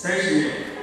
三十秒